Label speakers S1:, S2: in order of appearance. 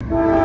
S1: you